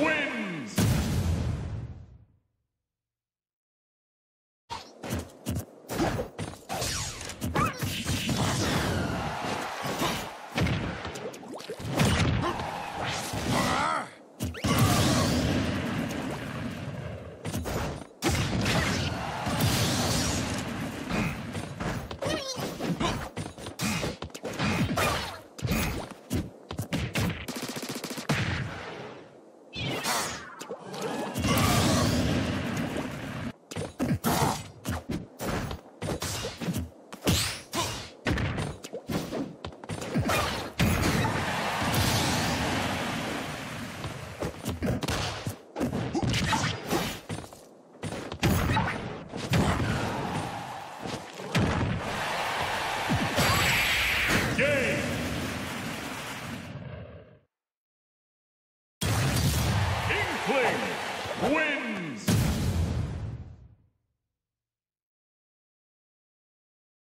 wins! game. Inkling wins.